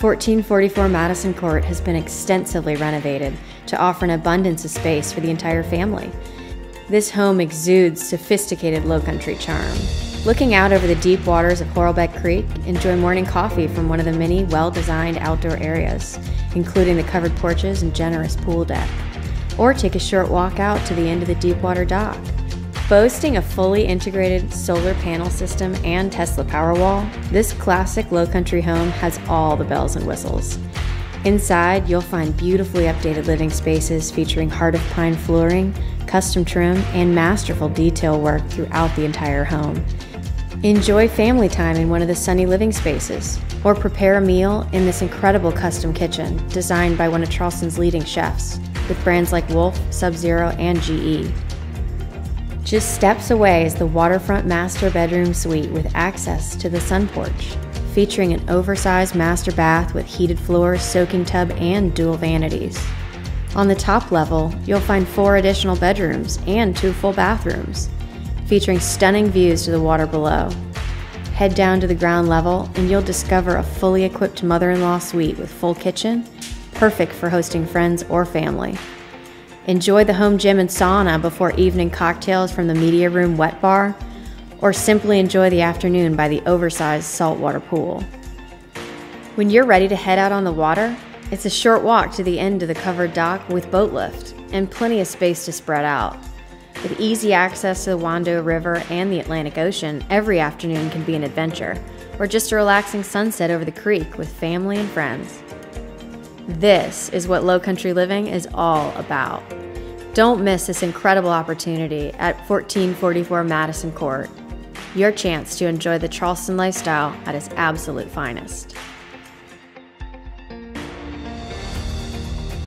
1444 Madison Court has been extensively renovated to offer an abundance of space for the entire family. This home exudes sophisticated low country charm. Looking out over the deep waters of Horlbeck Creek, enjoy morning coffee from one of the many well designed outdoor areas, including the covered porches and generous pool deck. Or take a short walk out to the end of the Deepwater Dock. Boasting a fully integrated solar panel system and Tesla Powerwall, this classic low country home has all the bells and whistles. Inside, you'll find beautifully updated living spaces featuring heart of pine flooring, custom trim, and masterful detail work throughout the entire home. Enjoy family time in one of the sunny living spaces, or prepare a meal in this incredible custom kitchen designed by one of Charleston's leading chefs, with brands like Wolf, Sub Zero, and GE. Just steps away is the waterfront master bedroom suite with access to the sun porch, featuring an oversized master bath with heated floors, soaking tub, and dual vanities. On the top level, you'll find four additional bedrooms and two full bathrooms, featuring stunning views to the water below. Head down to the ground level and you'll discover a fully equipped mother in law suite with full kitchen, perfect for hosting friends or family. Enjoy the home gym and sauna before evening cocktails from the media room wet bar, or simply enjoy the afternoon by the oversized saltwater pool. When you're ready to head out on the water, it's a short walk to the end of the covered dock with boat lift and plenty of space to spread out. With easy access to the Wando River and the Atlantic Ocean, every afternoon can be an adventure, or just a relaxing sunset over the creek with family and friends. This is what low country living is all about. Don't miss this incredible opportunity at 1444 Madison Court. Your chance to enjoy the Charleston lifestyle at its absolute finest.